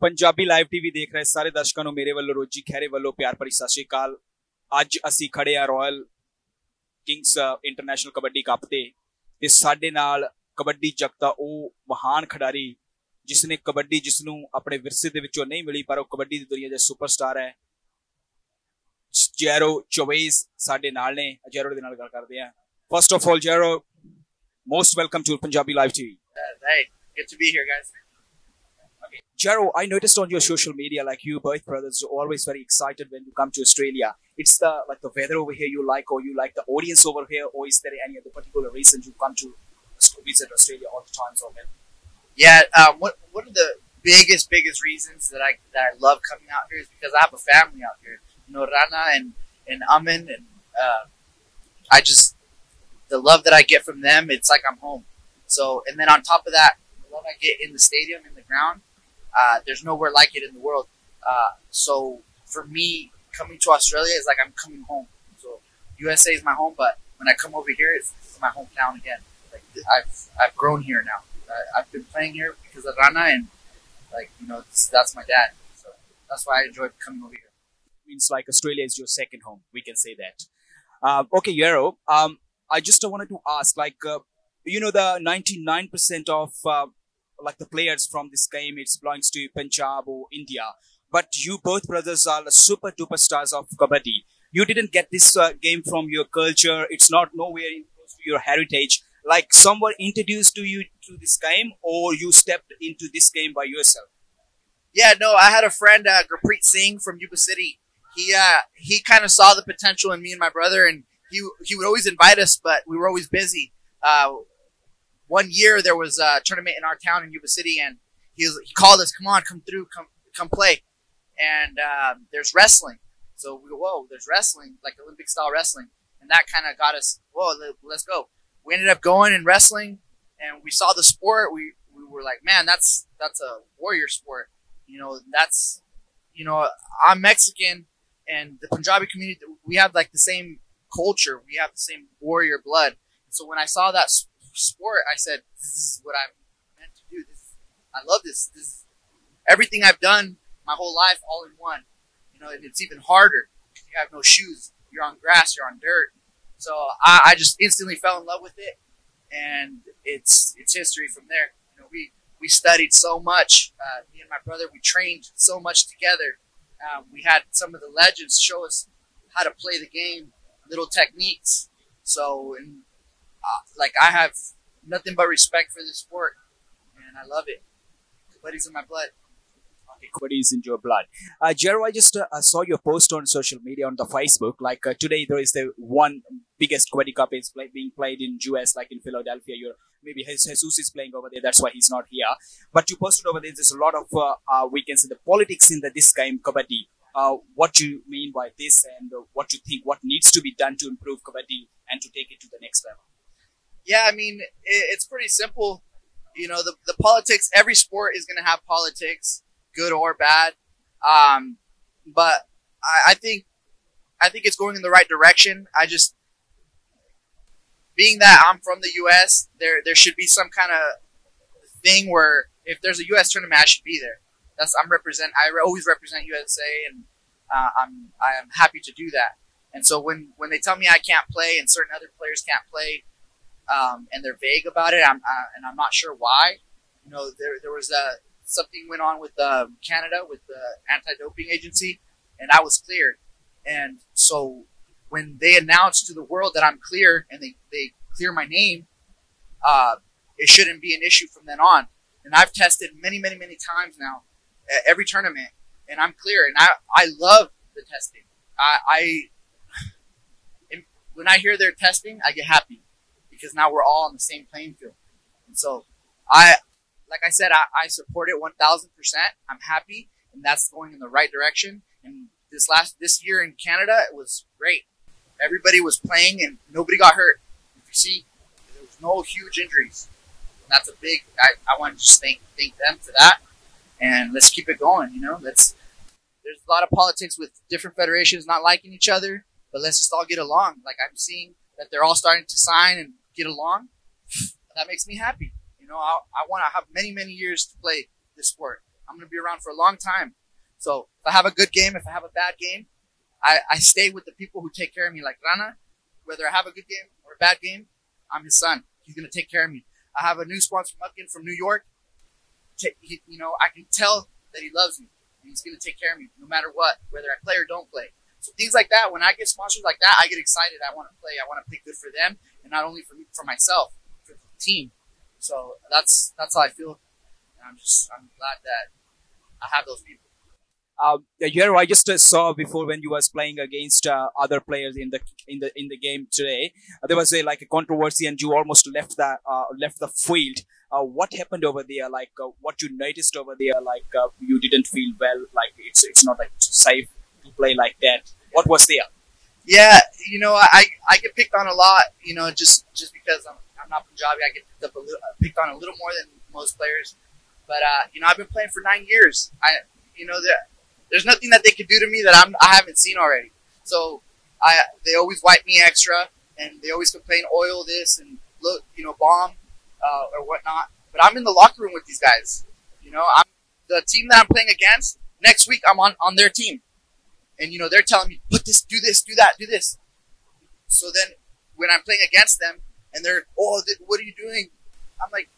Punjabi live TV ਦੇਖ ਰਹੇ ਸਾਰੇ ਦਰਸ਼ਕਾਂ ਨੂੰ ਮੇਰੇ ਵੱਲੋਂ ਰੋਜੀ ਖਹਿਰੇ ਵੱਲੋਂ ਪਿਆਰ ਭਰੀ ਸਤਿ ਸ਼੍ਰੀ ਅਕਾਲ। ਅੱਜ ਅਸੀਂ ਖੜੇ ਆ royal kings international kabaddi cup ਤੇ ਤੇ ਸਾਡੇ ਨਾਲ ਕਬੱਡੀ ਜਗਤ ਉਹ ਮਹਾਨ ਖਿਡਾਰੀ ਜਿਸ ਨੇ ਕਬੱਡੀ ਜਿਸ ਨੂੰ ਆਪਣੇ ਵਿਰਸੇ ਦੇ ਵਿੱਚੋਂ ਨਹੀਂ ਮਿਲੀ ਪਰ ਉਹ ਕਬੱਡੀ ਦੀ ਦੁਨੀਆ ਦੇ ਸੁਪਰਸਟਾਰ ਹੈ। ਜੈਰੋ ਚੋਵੇਸ ਸਾਡੇ ਨਾਲ ਨੇ। ਜੈਰੋ ਦੇ ਨਾਲ ਗੱਲ ਕਰਦੇ ਆ first of all ਜੈਰੋ most welcome to Punjabi live TV. Uh, hey, good to be here, Jero, I noticed on your social media, like you both brothers are always very excited when you come to Australia. It's the like the weather over here you like, or you like the audience over here, or is there any other particular reason you come to visit Australia all the time? Man? Yeah, um, what one of the biggest, biggest reasons that I that I love coming out here is because I have a family out here. You know, Rana and and Amin, and uh, I just the love that I get from them. It's like I'm home. So, and then on top of that, the love I get in the stadium, in the ground. Uh, there's nowhere like it in the world. Uh, so for me, coming to Australia is like I'm coming home. So USA is my home, but when I come over here, it's, my hometown again. Like I've I've grown here now. I, I've been playing here because of Rana, and like you know that's my dad. So that's why I enjoy coming over here. It means like Australia is your second home. We can say that. Uh, okay, Yero. Um, I just wanted to ask, like, uh, you know, the 99% of uh, like the players from this game, it belongs to Punjab or India. But you both brothers are the super duper stars of kabaddi. You didn't get this uh, game from your culture. It's not nowhere close to your heritage. Like someone introduced to you to this game, or you stepped into this game by yourself. Yeah, no, I had a friend, uh, Gurpreet Singh from Yuba City. He uh, he kind of saw the potential in me and my brother, and he he would always invite us, but we were always busy. Uh, one year there was a tournament in our town in Yuba City, and he was, he called us, "Come on, come through, come come play." And um, there's wrestling, so we go, "Whoa, there's wrestling, like Olympic style wrestling," and that kind of got us, "Whoa, let, let's go." We ended up going and wrestling, and we saw the sport. We we were like, "Man, that's that's a warrior sport." You know, that's you know, I'm Mexican, and the Punjabi community, we have like the same culture. We have the same warrior blood. So when I saw that sport, I said, "This is what I'm meant to do. This, I love this. This is everything I've done my whole life, all in one. You know, it's even harder. You have no shoes. You're on grass. You're on dirt. So I, I just instantly fell in love with it, and it's it's history from there. You know, we we studied so much. Uh, me and my brother, we trained so much together. Uh, we had some of the legends show us how to play the game, little techniques. So, and uh, like I have nothing but respect for this sport, and I love it. Kabaddi's in my blood. Okay, is in your blood. Uh, Jero, I just uh, saw your post on social media on the Facebook. Like uh, today, there is the one biggest Kabaddi Cup is play, being played in US, like in Philadelphia. You're, maybe Jesus is playing over there. That's why he's not here. But you posted over there. There's a lot of uh, we can say the politics in the this game Kabaddi. Uh, what do you mean by this, and what you think? What needs to be done to improve Kabaddi and to take it to the next level? Yeah, I mean, it, it's pretty simple. You know, the, the politics, every sport is going to have politics, good or bad. Um, but I, I think, I think it's going in the right direction. I just, being that I'm from the U.S., there, there should be some kind of thing where if there's a U.S. tournament, I should be there. That's, I'm represent, I always represent USA and, uh, I'm, I am happy to do that. And so when, when they tell me I can't play and certain other players can't play, um, and they're vague about it. I'm uh, and I'm not sure why. You know, there there was a something went on with um, Canada with the anti-doping agency, and I was cleared. And so when they announced to the world that I'm clear and they they clear my name, uh, it shouldn't be an issue from then on. And I've tested many many many times now, at every tournament, and I'm clear. And I I love the testing. I, I when I hear they're testing, I get happy because now we're all on the same playing field. And so I, like I said, I, I support it 1000%. I'm happy and that's going in the right direction. And this last, this year in Canada, it was great. Everybody was playing and nobody got hurt. If you see, there was no huge injuries. And that's a big, I, I want to just thank, thank them for that. And let's keep it going, you know, let's, there's a lot of politics with different federations not liking each other, but let's just all get along. Like I'm seeing that they're all starting to sign and get along, that makes me happy. You know, I, I want to have many, many years to play this sport. I'm going to be around for a long time. So if I have a good game, if I have a bad game, I, I stay with the people who take care of me. Like Rana, whether I have a good game or a bad game, I'm his son. He's going to take care of me. I have a new sponsor, Muckin from New York. You know, I can tell that he loves me. And he's going to take care of me no matter what, whether I play or don't play. So things like that, when I get sponsors like that, I get excited. I want to play. I want to play good for them, and not only for me, for myself, for the team. So that's that's how I feel. And I'm just I'm glad that I have those people. Um, yeah, I just uh, saw before when you was playing against uh, other players in the in the in the game today. Uh, there was a like a controversy, and you almost left the uh, left the field. Uh, what happened over there? Like uh, what you noticed over there? Like you didn't feel well. Like it's it's not like safe to play like that. What was there? Yeah, you know, I I get picked on a lot. You know, just just because I'm I'm not Punjabi, I get picked up a little, picked on a little more than most players. But you know, I've been playing for nine years. I you know that there's nothing that they could do to me that I'm, I haven't seen already. So I, they always wipe me extra and they always complain oil this and look, you know, bomb, uh, or whatnot. But I'm in the locker room with these guys. You know, I'm the team that I'm playing against. Next week, I'm on, on their team. And, you know, they're telling me, put this, do this, do that, do this. So then when I'm playing against them and they're, oh, th- what are you doing? I'm like,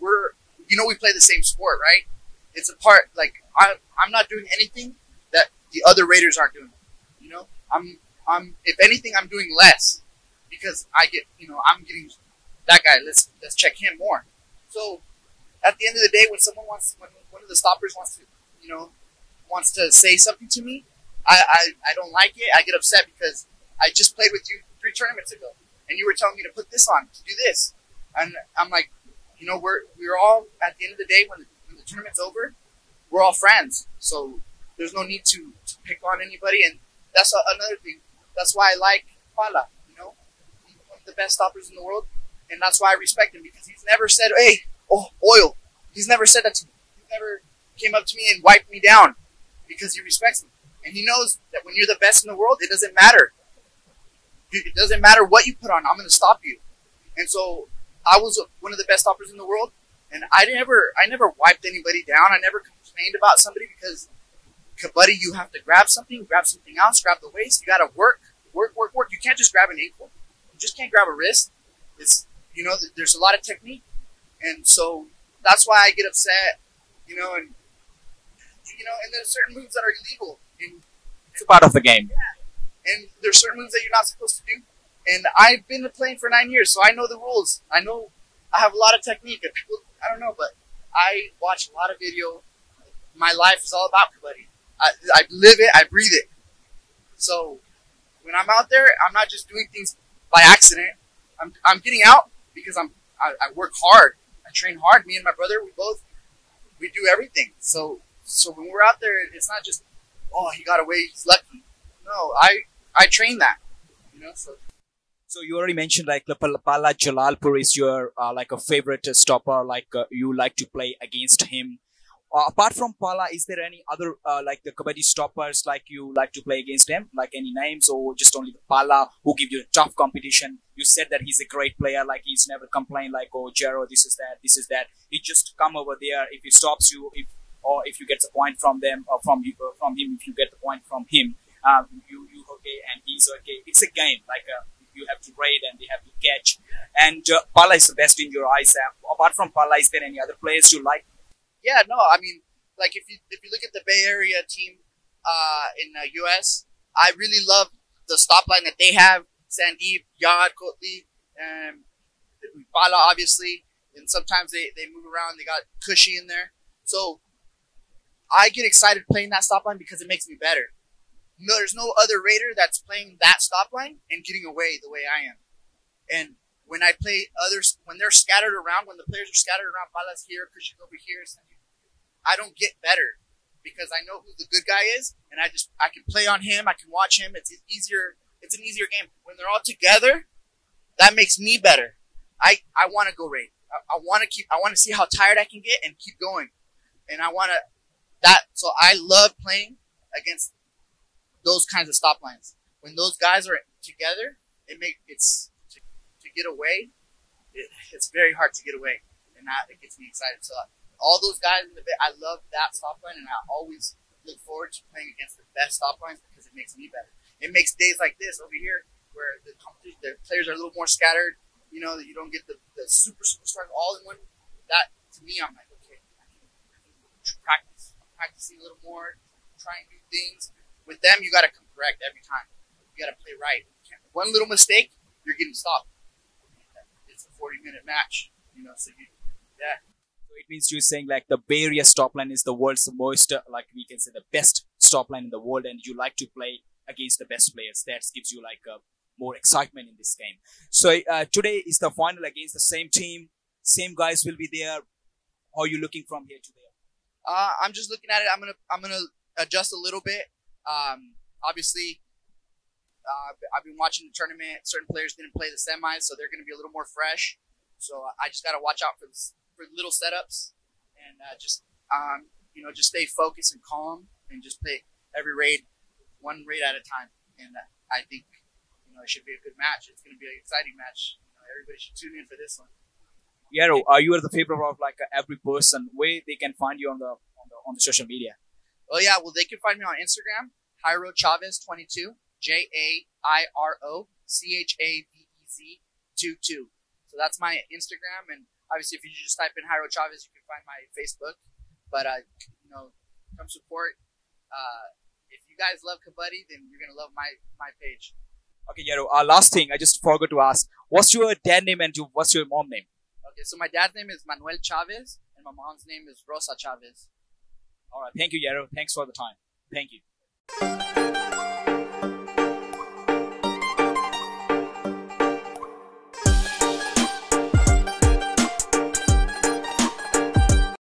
we're, you know, we play the same sport, right? It's a part, like, I, I'm not doing anything that the other Raiders aren't doing. You know, I'm, I'm, if anything, I'm doing less because I get, you know, I'm getting that guy. Let's, let's check him more. So at the end of the day, when someone wants, when one of the stoppers wants to, you know, wants to say something to me, I, I, I don't like it. I get upset because I just played with you three tournaments ago and you were telling me to put this on, to do this. And I'm like, you know, we're, we're all, at the end of the day, when the, when the tournament's over, we're all friends. So there's no need to, to pick on anybody. And that's a, another thing. That's why I like Pala, you know, one of the best stoppers in the world. And that's why I respect him because he's never said, hey, oh, oil. He's never said that to me. He never came up to me and wiped me down because he respects me. And he knows that when you're the best in the world, it doesn't matter. It doesn't matter what you put on. I'm going to stop you. And so I was one of the best stoppers in the world. And I never, I never wiped anybody down. I never complained about somebody because, buddy, you have to grab something, grab something else, grab the waist. You got to work, work, work, work. You can't just grab an ankle. You just can't grab a wrist. It's, you know, there's a lot of technique. And so that's why I get upset, you know, and, you know, and there's certain moves that are illegal. It's part of the game. Yeah. And there's certain moves that you're not supposed to do. And I've been playing for nine years, so I know the rules. I know I have a lot of technique. And people, I don't know, but I watch a lot of video my life is all about kabaddi. I, I live it, I breathe it. So when I'm out there, I'm not just doing things by accident. I'm, I'm getting out because I'm, I, I work hard. I train hard. Me and my brother, we both, we do everything. So, so when we're out there, it's not just, oh, he got away, he's lucky. No, I, I train that, you know, so. So you already mentioned like Pala Jalalpur is your uh, like a favorite stopper, like uh, you like to play against him. Uh, apart from Pala, is there any other uh, like the kabaddi stoppers like you like to play against them? Like any names or just only the Pala who give you a tough competition? You said that he's a great player, like he's never complained like oh Jero, this is that, this is that. He just come over there if he stops you, if or if you get the point from them or from you uh, from him, if you get the point from him, um, you you okay and he's okay. It's a game like uh, you have to raid and they have to catch. And uh, Pala is the best in your eyes. Uh, apart from Pala, is there any other players you like? yeah, no, I mean, like if you if you look at the Bay Area team uh, in the U.S., I really love the stop line that they have. Sandeep, Yad, Kotli, and Bala, obviously, and sometimes they, they move around. They got Cushy in there, so I get excited playing that stop line because it makes me better. No, there's no other Raider that's playing that stop line and getting away the way I am. And when I play others, when they're scattered around, when the players are scattered around, Bala's here, Cushy's over here, I don't get better because I know who the good guy is, and I just I can play on him. I can watch him. It's easier. It's an easier game when they're all together. That makes me better. I I want to go raid. I, I want to keep. I want to see how tired I can get and keep going. And I want to that. So I love playing against those kinds of stop lines. When those guys are together, it make it's to, to get away. It, it's very hard to get away, and that it gets me excited. So all those guys in the bit. I love that stop line, and I always look forward to playing against the best stop lines because it makes me better. It makes days like this over here where the the players are a little more scattered. You know, that you don't get the, the super superstars all in one. That to me, I'm like, okay, I can practice, practicing a little more, trying new things. With them, you got to correct every time. You got to play right. One little mistake, you're getting stopped. It's a 40 minute match, you know. So you, yeah. So it means you're saying like the Bay stop line is the world's most, uh, like we can say, the best stop line in the world, and you like to play against the best players. That gives you like a more excitement in this game. So uh, today is the final against the same team. Same guys will be there. How are you looking from here to there? Uh, I'm just looking at it. I'm gonna I'm gonna adjust a little bit. Um, obviously, uh, I've been watching the tournament. Certain players didn't play the semis, so they're to be a little more fresh. So I just got to watch out for this, for little setups and uh, just um, you know just stay focused and calm and just play every raid one raid at a time. And uh, I think you know it should be a good match. It's to be an exciting match. You know, everybody should tune in for this one. Yero, are you are the favorite of like every person? Where they can find you on the on the on the social media? Oh yeah, well they can find me on Instagram, Jairo Chavez twenty two. J A I R O C H A V E Z 2 2. So that's my Instagram. And obviously, if you just type in Jairo Chavez, you can find my Facebook. But, uh, you know, come support. Uh, if you guys love Kabaddi, then you're going to love my, my page. Okay, Yero, uh, last thing, I just forgot to ask. What's your dad name and what's your mom name? Okay, so my dad's name is Manuel Chavez, and my mom's name is Rosa Chavez. All right, thank you, Yero. Thanks for the time. Thank you.